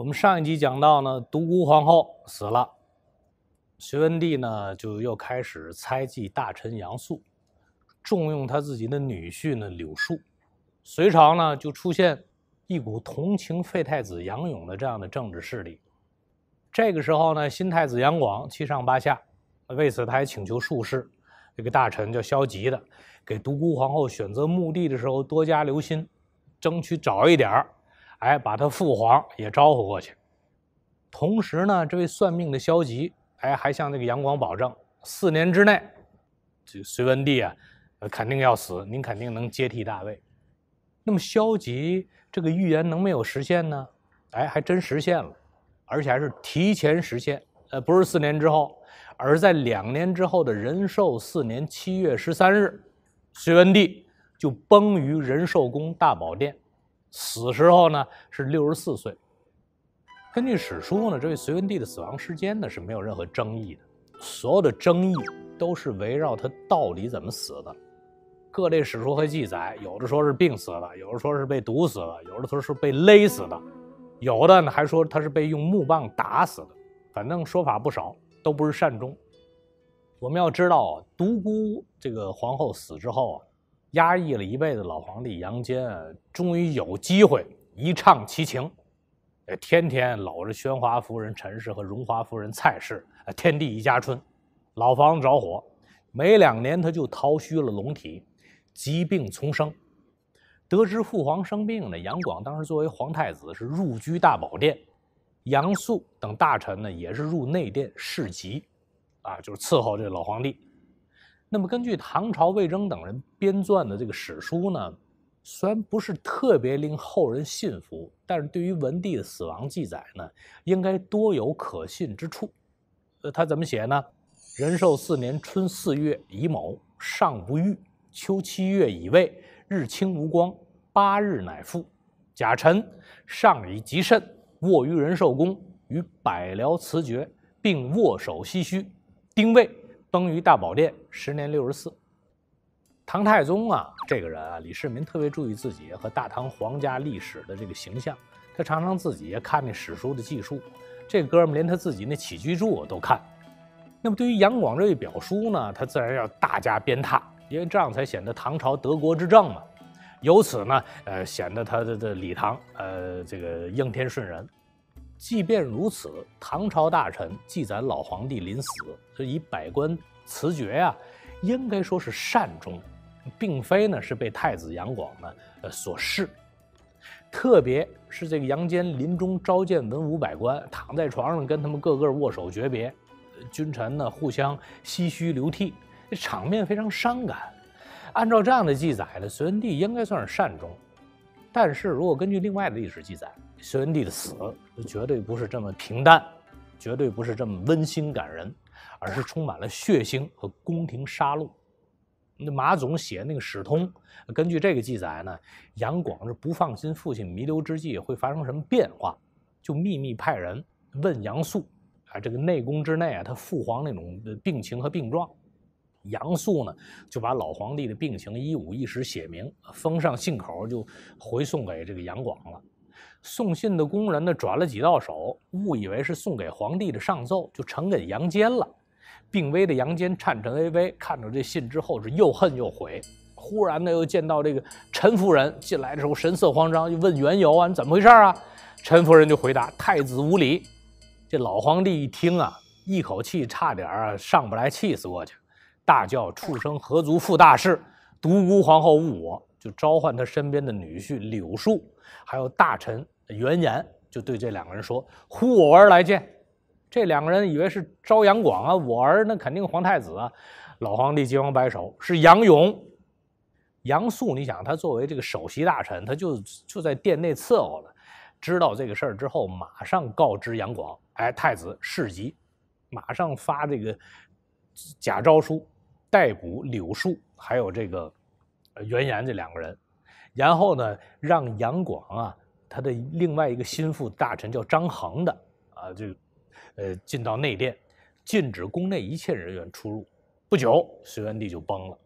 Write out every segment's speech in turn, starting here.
我们上一集讲到呢，独孤皇后死了，隋文帝呢就又开始猜忌大臣杨素，重用他自己的女婿呢柳树，隋朝呢就出现一股同情废太子杨勇的这样的政治势力。这个时候呢，新太子杨广七上八下，为此他还请求术士，这个大臣叫萧吉的，给独孤皇后选择墓地的时候多加留心，争取早一点儿。哎，把他父皇也招呼过去。同时呢，这位算命的萧吉，哎，还向那个杨广保证，四年之内，这隋文帝啊，肯定要死，您肯定能接替大位。那么萧吉这个预言能没有实现呢？哎，还真实现了，而且还是提前实现。呃，不是四年之后，而在两年之后的仁寿四年七月十三日，隋文帝就崩于仁寿宫大宝殿。死时候呢是六十四岁。根据史书呢，这位隋文帝的死亡时间呢是没有任何争议的，所有的争议都是围绕他到底怎么死的。各类史书和记载，有的说是病死的，有的说是被毒死的，有的说是被勒死的，有的呢还说他是被用木棒打死的。反正说法不少，都不是善终。我们要知道，独孤这个皇后死之后啊。压抑了一辈子老皇帝杨坚啊，终于有机会一唱其情，天天搂着宣华夫人陈氏和荣华夫人蔡氏，呃天地一家春，老房子着火，没两年他就逃虚了龙体，疾病丛生。得知父皇生病呢，杨广当时作为皇太子是入居大宝殿，杨素等大臣呢也是入内殿侍疾，啊，就是伺候这老皇帝。那么，根据唐朝魏征等人编撰的这个史书呢，虽然不是特别令后人信服，但是对于文帝的死亡记载呢，应该多有可信之处。呃，他怎么写呢？仁寿四年春四月乙卯，上不愈；秋七月乙未，日清无光，八日乃复。甲辰，上以极甚，卧于仁寿宫，与百僚辞绝，并握手唏嘘。丁未。崩于大宝殿，时年六十四。唐太宗啊，这个人啊，李世民特别注意自己和大唐皇家历史的这个形象。他常常自己也看那史书的记述，这哥们连他自己那起居注都看。那么对于杨广这位表叔呢，他自然要大加鞭挞，因为这样才显得唐朝得国之政嘛。由此呢，呃，显得他的的李唐，呃，这个应天顺人。即便如此，唐朝大臣记载老皇帝临死，就以百官辞爵呀，应该说是善终，并非呢是被太子杨广呢呃所弑。特别是这个杨坚临终召见文武百官，躺在床上跟他们个个握手诀别，君臣呢互相唏嘘流涕，这场面非常伤感。按照这样的记载呢，隋文帝应该算是善终。但是如果根据另外的历史记载，隋文帝的死绝对不是这么平淡，绝对不是这么温馨感人，而是充满了血腥和宫廷杀戮。那马总写那个史通，根据这个记载呢，杨广是不放心父亲弥留之际会发生什么变化，就秘密派人问杨素，啊，这个内宫之内啊，他父皇那种病情和病状。杨素呢，就把老皇帝的病情一五一十写明，封上信口，就回送给这个杨广了。送信的工人呢，转了几道手，误以为是送给皇帝的上奏，就呈给杨坚了。病危的杨坚颤颤巍巍，看着这信之后是又恨又悔。忽然呢，又见到这个陈夫人进来的时候，神色慌张，就问缘由啊，你怎么回事啊？陈夫人就回答：太子无礼。这老皇帝一听啊，一口气差点啊上不来气死过去。大叫：“畜生何足负大事？独孤皇后误我！”就召唤他身边的女婿柳树，还有大臣袁岩，就对这两个人说：“呼我儿来见。”这两个人以为是招杨广啊，我儿那肯定皇太子啊。老皇帝急忙摆手：“是杨勇。”杨素，你想他作为这个首席大臣，他就就在殿内伺候了。知道这个事儿之后，马上告知杨广：“哎，太子事急，马上发这个假诏书。”逮捕柳树，还有这个袁岩这两个人，然后呢，让杨广啊，他的另外一个心腹大臣叫张衡的啊，就呃进到内殿，禁止宫内一切人员出入。不久，隋文帝就崩了。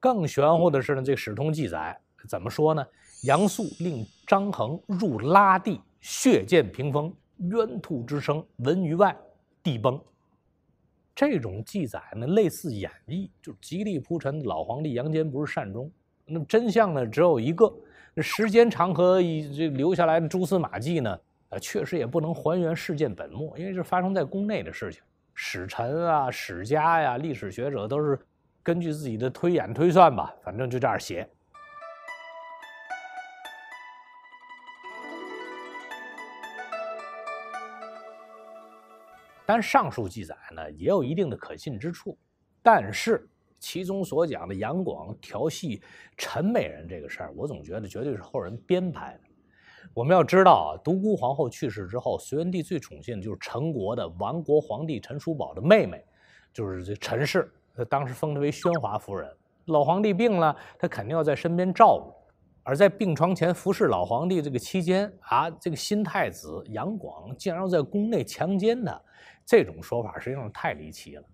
更玄乎的是呢，这史通记载怎么说呢？杨素令张衡入拉地，血溅屏风，冤兔之声闻于外，地崩。这种记载呢，类似演绎，就是极力铺陈老皇帝杨坚不是善终。那么真相呢，只有一个。那时间长河以这留下来的蛛丝马迹呢，呃，确实也不能还原事件本末，因为是发生在宫内的事情。史臣啊、史家呀、历史学者都是根据自己的推演推算吧，反正就这样写。但上述记载呢，也有一定的可信之处，但是其中所讲的杨广调戏陈美人这个事儿，我总觉得绝对是后人编排的。我们要知道啊，独孤皇后去世之后，隋文帝最宠幸的就是陈国的亡国皇帝陈叔宝的妹妹，就是这陈氏，当时封她为宣华夫人。老皇帝病了，他肯定要在身边照顾。而在病床前服侍老皇帝这个期间啊，这个新太子杨广竟然要在宫内强奸他。这种说法实际上太离奇了，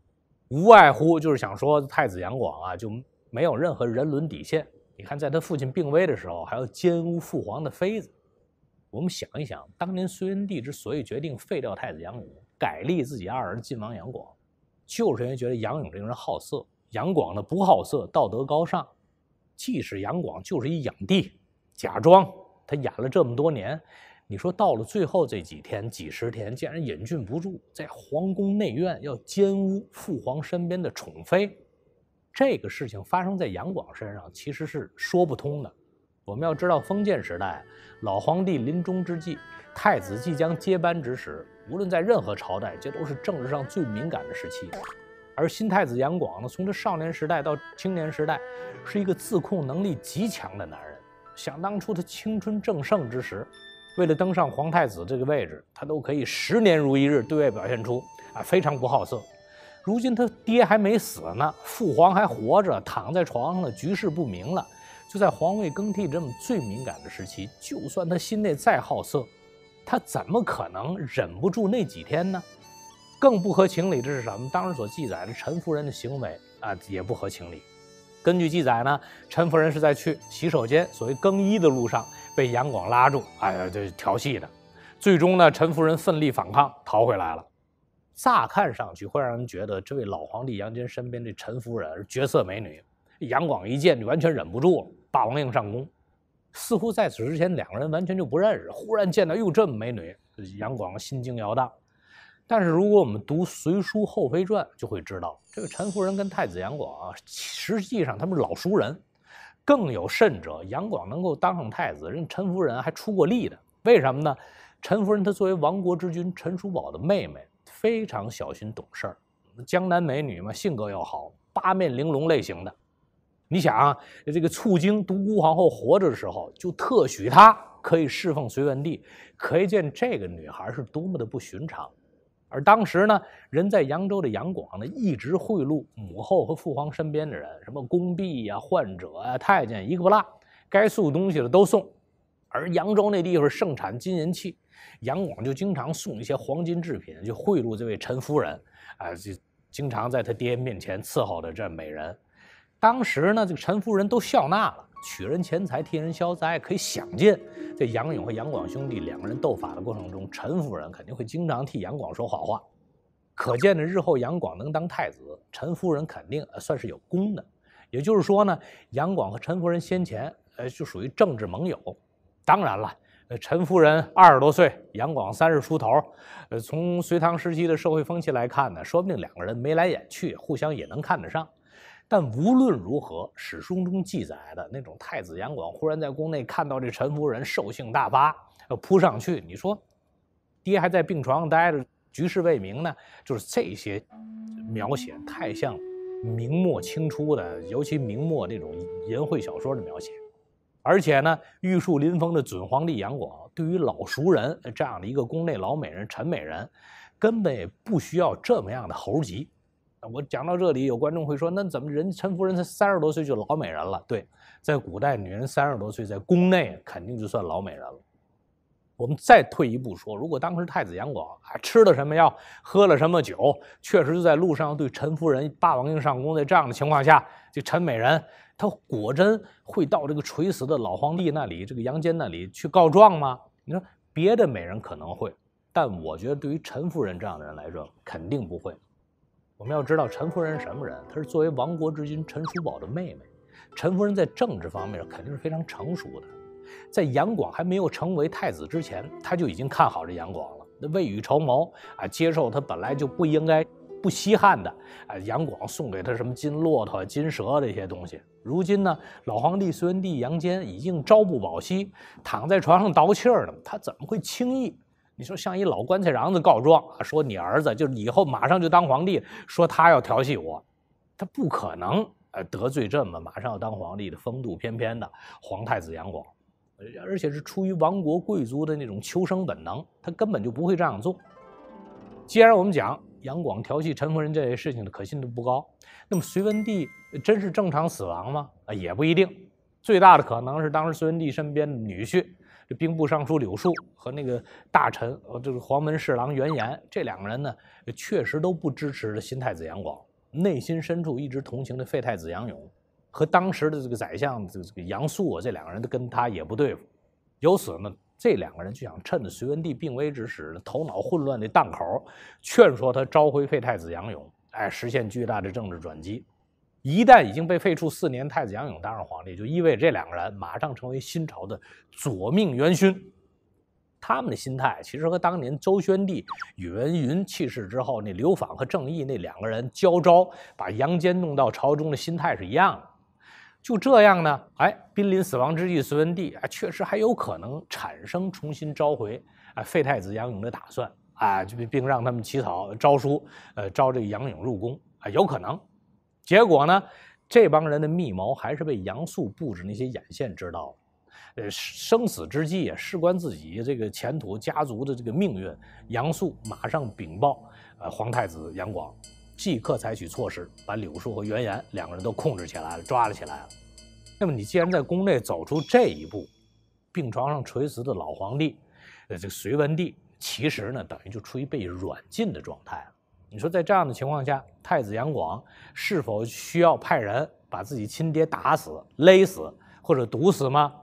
无外乎就是想说太子杨广啊就没有任何人伦底线。你看，在他父亲病危的时候，还要奸污父皇的妃子。我们想一想，当年隋文帝之所以决定废掉太子杨勇，改立自己二儿子晋王杨广，就是因为觉得杨勇这个人好色，杨广呢不好色，道德高尚。即使杨广就是一养帝，假装他演了这么多年。你说到了最后这几天、几十天，竟然忍俊不住，在皇宫内院要奸污父皇身边的宠妃，这个事情发生在杨广身上，其实是说不通的。我们要知道，封建时代，老皇帝临终之际，太子即将接班之时，无论在任何朝代，这都是政治上最敏感的时期。而新太子杨广呢，从他少年时代到青年时代，是一个自控能力极强的男人。想当初他青春正盛之时。为了登上皇太子这个位置，他都可以十年如一日对外表现出啊非常不好色。如今他爹还没死呢，父皇还活着，躺在床上了，局势不明了。就在皇位更替这么最敏感的时期，就算他心内再好色，他怎么可能忍不住那几天呢？更不合情理的是什么？当时所记载的陈夫人的行为啊，也不合情理。根据记载呢，陈夫人是在去洗手间，所谓更衣的路上被杨广拉住，哎呀，这调戏的。最终呢，陈夫人奋力反抗，逃回来了。乍看上去会让人觉得这位老皇帝杨坚身边这陈夫人是绝色美女，杨广一见就完全忍不住了，霸王硬上弓。似乎在此之前两个人完全就不认识，忽然见到哟这么美女，杨广心惊摇荡。但是如果我们读《隋书后妃传》，就会知道这个陈夫人跟太子杨广啊，实际上他们是老熟人。更有甚者，杨广能够当上太子，人陈夫人还出过力的。为什么呢？陈夫人她作为亡国之君陈叔宝的妹妹，非常小心懂事儿。江南美女嘛，性格又好，八面玲珑类型的。你想啊，这个促经独孤皇后活着的时候，就特许她可以侍奉隋文帝，可见这个女孩是多么的不寻常。而当时呢，人在扬州的杨广呢，一直贿赂母后和父皇身边的人，什么宫婢呀、患者啊、太监，一个不落，该送东西的都送。而扬州那地方盛产金银器，杨广就经常送一些黄金制品，就贿赂这位陈夫人，啊，就经常在他爹面前伺候的这美人。当时呢，这个陈夫人都笑纳了。取人钱财替人消灾，可以想见，在杨勇和杨广兄弟两个人斗法的过程中，陈夫人肯定会经常替杨广说好话。可见呢，日后杨广能当太子，陈夫人肯定算是有功的。也就是说呢，杨广和陈夫人先前呃就属于政治盟友。当然了，呃陈夫人二十多岁，杨广三十出头，呃，从隋唐时期的社会风气来看呢，说不定两个人眉来眼去，互相也能看得上。但无论如何，史书中记载的那种太子杨广忽然在宫内看到这陈夫人兽性大发，要扑上去，你说，爹还在病床上待着，局势未明呢，就是这些描写太像明末清初的，尤其明末那种淫秽小说的描写。而且呢，玉树临风的准皇帝杨广，对于老熟人这样的一个宫内老美人陈美人，根本不需要这么样的猴急。我讲到这里，有观众会说：“那怎么人陈夫人才三十多岁就老美人了？”对，在古代，女人三十多岁在宫内肯定就算老美人了。我们再退一步说，如果当时太子杨广啊吃了什么药，喝了什么酒，确实就在路上对陈夫人霸王硬上弓，在这样的情况下，这陈美人她果真会到这个垂死的老皇帝那里，这个杨坚那里去告状吗？你说别的美人可能会。但我觉得对于陈夫人这样的人来说，肯定不会。我们要知道陈夫人是什么人？她是作为亡国之君陈叔宝的妹妹。陈夫人在政治方面肯定是非常成熟的。在杨广还没有成为太子之前，她就已经看好这杨广了。那未雨绸缪啊，接受他本来就不应该不稀罕的啊，杨广送给他什么金骆驼、金蛇这些东西。如今呢，老皇帝隋文帝杨坚已经朝不保夕，躺在床上倒气儿呢，他怎么会轻易？你说向一老棺材瓤子告状啊，说你儿子就以后马上就当皇帝，说他要调戏我，他不可能呃得罪这么马上要当皇帝的风度翩翩的皇太子杨广，而且是出于亡国贵族的那种求生本能，他根本就不会这样做。既然我们讲杨广调戏陈夫人这些事情的可信度不高，那么隋文帝真是正常死亡吗？啊，也不一定，最大的可能是当时隋文帝身边的女婿。这兵部尚书柳树和那个大臣，呃，这个黄门侍郎袁岩，这两个人呢，确实都不支持新太子杨广，内心深处一直同情的废太子杨勇，和当时的这个宰相这个这个杨素啊，这两个人都跟他也不对付。由此呢，这两个人就想趁着隋文帝病危之时，头脑混乱的档口，劝说他召回废太子杨勇，哎，实现巨大的政治转机。一旦已经被废黜四年，太子杨勇当上皇帝，就意味着这两个人马上成为新朝的左命元勋。他们的心态其实和当年周宣帝宇文赟去世之后，那刘访和郑义那两个人交招把杨坚弄到朝中的心态是一样的。就这样呢，哎，濒临死亡之际，隋文帝啊，确实还有可能产生重新召回啊废太子杨勇的打算啊，就并让他们起草诏书，呃，招这个杨勇入宫啊，有可能。结果呢，这帮人的密谋还是被杨素布置那些眼线知道了。呃，生死之际啊，事关自己这个前途、家族的这个命运，杨素马上禀报呃皇太子杨广，即刻采取措施，把柳树和袁岩两个人都控制起来了，抓了起来了。那么你既然在宫内走出这一步，病床上垂死的老皇帝，呃，这个隋文帝其实呢，等于就处于被软禁的状态了。你说在这样的情况下，太子杨广是否需要派人把自己亲爹打死、勒死或者毒死吗？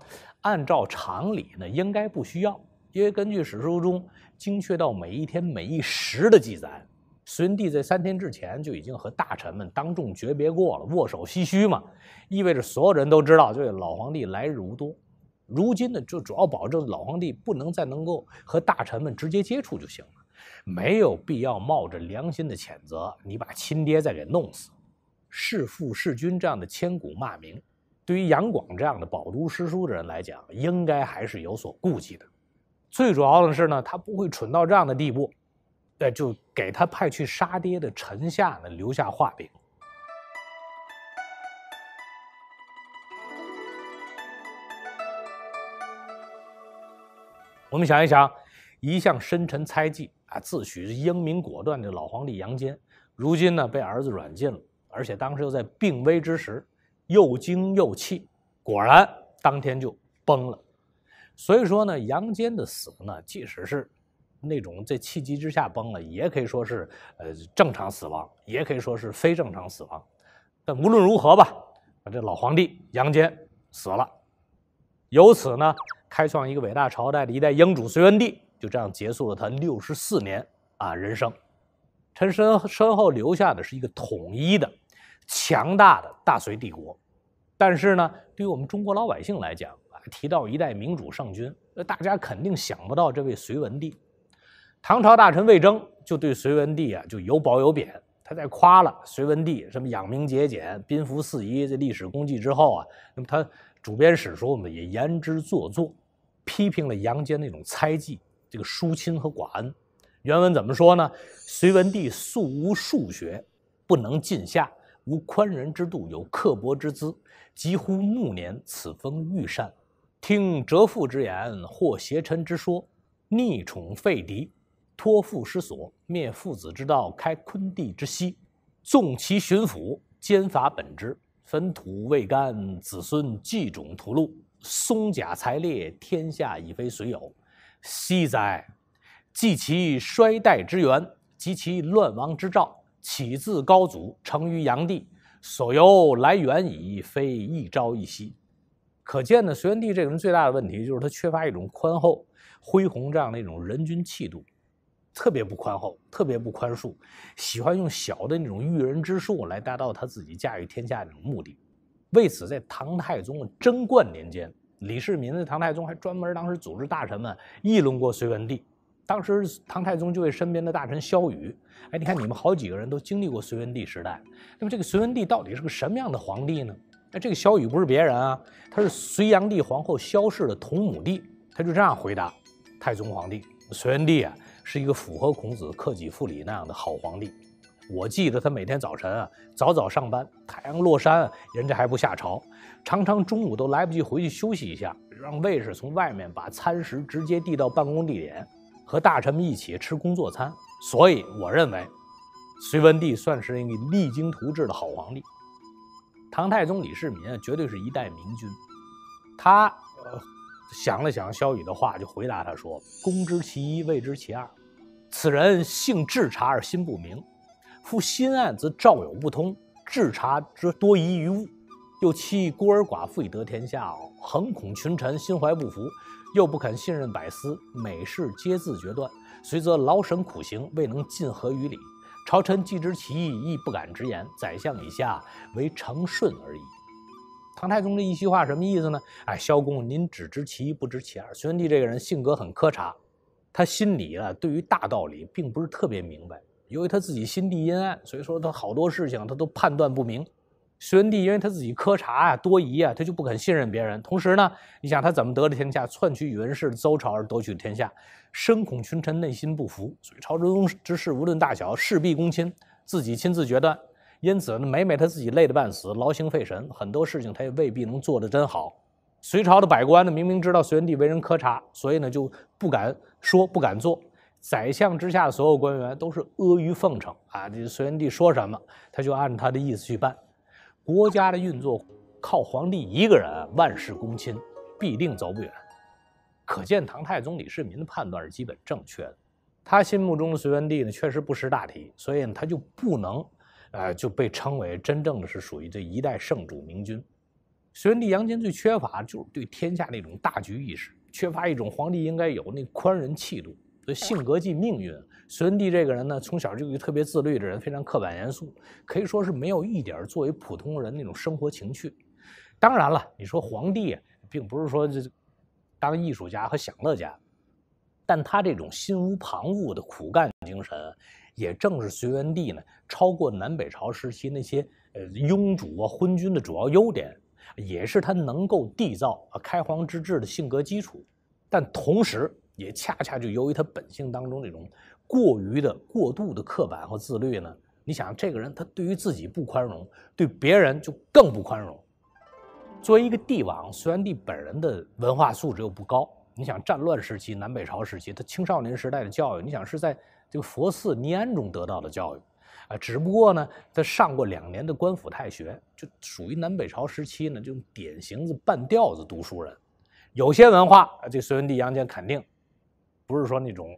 按照常理呢，应该不需要，因为根据史书中精确到每一天每一时的记载，隋文帝在三天之前就已经和大臣们当众诀别过了，握手唏嘘嘛，意味着所有人都知道，这老皇帝来日无多。如今呢，就主要保证老皇帝不能再能够和大臣们直接接触就行了。没有必要冒着良心的谴责，你把亲爹再给弄死，弑父弑君这样的千古骂名，对于杨广这样的饱读诗书的人来讲，应该还是有所顾忌的。最主要的是呢，他不会蠢到这样的地步，呃，就给他派去杀爹的臣下呢留下画饼。我们想一想，一向深沉猜忌。自诩英明果断的老皇帝杨坚，如今呢被儿子软禁了，而且当时又在病危之时，又惊又气，果然当天就崩了。所以说呢，杨坚的死呢，即使是那种在气急之下崩了，也可以说是呃正常死亡，也可以说是非正常死亡。但无论如何吧，这老皇帝杨坚死了，由此呢，开创一个伟大朝代的一代英主隋文帝。就这样结束了他六十四年啊人生，陈身身后留下的是一个统一的、强大的大隋帝国。但是呢，对于我们中国老百姓来讲啊，提到一代明主圣君，那大家肯定想不到这位隋文帝。唐朝大臣魏征就对隋文帝啊就有褒有贬。他在夸了隋文帝什么养明节俭、宾服四夷这历史功绩之后啊，那么他主编史书呢也言之做作，批评了杨坚那种猜忌。这个疏亲和寡恩，原文怎么说呢？隋文帝素无数学，不能尽下，无宽仁之度，有刻薄之资。几乎暮年，此风御善，听折父之言，或邪臣之说，逆宠废嫡，托付失所，灭父子之道，开昆弟之息，纵其巡抚，兼伐本之，坟土未干，子孙继种屠戮，松甲才裂，天下已非隋有。惜哉！继其衰代之源，及其乱亡之兆，起自高祖，成于炀帝，所由来源矣，非一朝一夕。可见呢，隋文帝这个人最大的问题就是他缺乏一种宽厚、恢宏这样的一种人君气度。特别不宽厚，特别不宽恕，喜欢用小的那种驭人之术来达到他自己驾驭天下那种目的。为此，在唐太宗贞观年间，李世民的唐太宗还专门当时组织大臣们议论过隋文帝。当时唐太宗就为身边的大臣萧雨，哎，你看你们好几个人都经历过隋文帝时代，那么这个隋文帝到底是个什么样的皇帝呢？那这个萧雨不是别人啊，他是隋炀帝皇后萧氏的同母弟。他就这样回答太宗皇帝：隋文帝啊。是一个符合孔子克己复礼那样的好皇帝。我记得他每天早晨啊，早早上班，太阳落山，人家还不下朝，常常中午都来不及回去休息一下，让卫士从外面把餐食直接递到办公地点，和大臣们一起吃工作餐。所以我认为，隋文帝算是一个励精图治的好皇帝。唐太宗李世民，绝对是一代明君。他。想了想萧雨的话，就回答他说：“公知其一，谓之其二。此人性智察而心不明，夫心暗则照有不通，智察则多疑于物。又弃孤儿寡妇以得天下，横恐群臣心怀不服，又不肯信任百司，每事皆自决断，随则劳神苦行，未能尽合于理。朝臣既知其意，亦不敢直言。宰相以下，为承顺而已。”唐太宗这一席话什么意思呢？哎，萧公，您只知其一，不知其二。隋文帝这个人性格很苛察，他心里啊，对于大道理并不是特别明白。由于他自己心地阴暗，所以说他好多事情他都判断不明。隋文帝因为他自己苛察啊、多疑啊，他就不肯信任别人。同时呢，你想他怎么得了天下？篡取宇文氏的邹朝而夺取天下，深恐群臣内心不服，所以朝中之事无论大小，事必躬亲，自己亲自决断。因此呢，每每他自己累得半死，劳心费神，很多事情他也未必能做得真好。隋朝的百官呢，明明知道隋文帝为人苛察，所以呢就不敢说，不敢做。宰相之下的所有官员都是阿谀奉承啊，这隋文帝说什么，他就按他的意思去办。国家的运作靠皇帝一个人，万事躬亲，必定走不远。可见唐太宗李世民的判断是基本正确的。他心目中的隋文帝呢，确实不识大体，所以呢他就不能。呃，就被称为真正的是属于这一代圣主明君。隋文帝杨坚最缺乏就是对天下那种大局意识，缺乏一种皇帝应该有那宽仁气度。所以性格即命运。隋文帝这个人呢，从小就一个特别自律的人，非常刻板严肃，可以说是没有一点作为普通人那种生活情趣。当然了，你说皇帝并不是说这当艺术家和享乐家，但他这种心无旁骛的苦干精神。也正是隋文帝呢超过南北朝时期那些呃庸主啊昏君的主要优点，也是他能够缔造啊开皇之治的性格基础。但同时，也恰恰就由于他本性当中那种过于的过度的刻板和自律呢，你想这个人他对于自己不宽容，对别人就更不宽容。作为一个帝王，隋文帝本人的文化素质又不高。你想战乱时期、南北朝时期，他青少年时代的教育，你想是在。这个佛寺尼庵中得到的教育，啊，只不过呢，他上过两年的官府太学，就属于南北朝时期呢这种典型的半吊子读书人。有些文化，这隋文帝杨坚肯定不是说那种，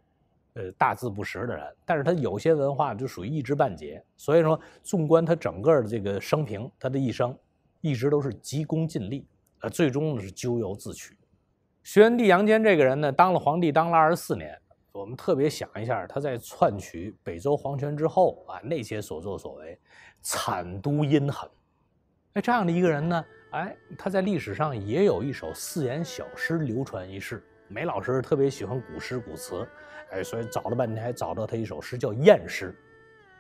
呃，大字不识的人，但是他有些文化就属于一知半解。所以说，纵观他整个的这个生平，他的一生一直都是急功近利，呃，最终呢是咎由自取。隋文帝杨坚这个人呢，当了皇帝当了二十四年。我们特别想一下，他在篡取北周皇权之后啊，那些所作所为，惨毒阴狠。哎，这样的一个人呢，哎，他在历史上也有一首四言小诗流传一世。梅老师特别喜欢古诗古词，哎，所以找了半天还找到他一首诗，叫《燕诗》。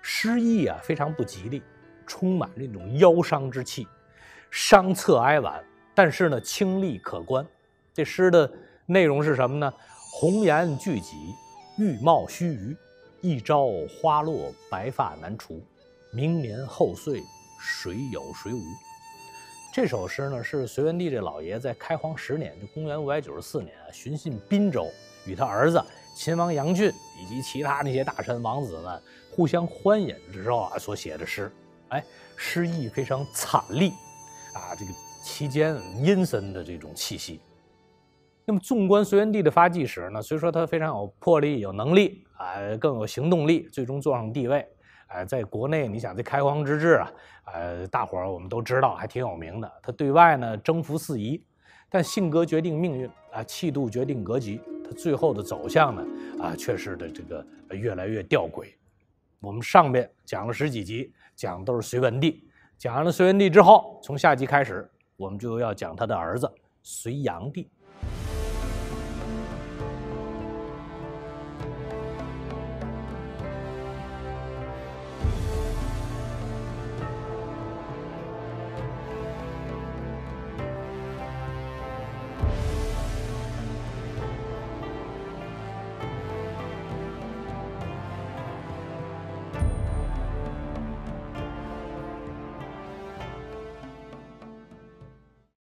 诗意啊非常不吉利，充满那种妖伤之气，伤侧哀婉，但是呢清丽可观。这诗的内容是什么呢？红颜聚集。玉貌须臾，一朝花落白发难除。明年后岁谁有谁无？这首诗呢，是隋文帝这老爷在开皇十年，就公元五百九十四年啊，巡幸滨州，与他儿子秦王杨俊以及其他那些大臣王子们互相欢饮之后啊所写的诗。哎，诗意非常惨厉，啊，这个期间阴森的这种气息。那么，纵观隋文帝的发迹史呢，虽说他非常有魄力、有能力啊，更有行动力，最终坐上帝位。哎，在国内，你想这开皇之治啊，呃，大伙儿我们都知道，还挺有名的。他对外呢征服四夷，但性格决定命运啊，气度决定格局。他最后的走向呢，啊，却是的这个越来越吊诡。我们上面讲了十几集，讲的都是隋文帝。讲完了隋文帝之后，从下集开始，我们就要讲他的儿子隋炀帝。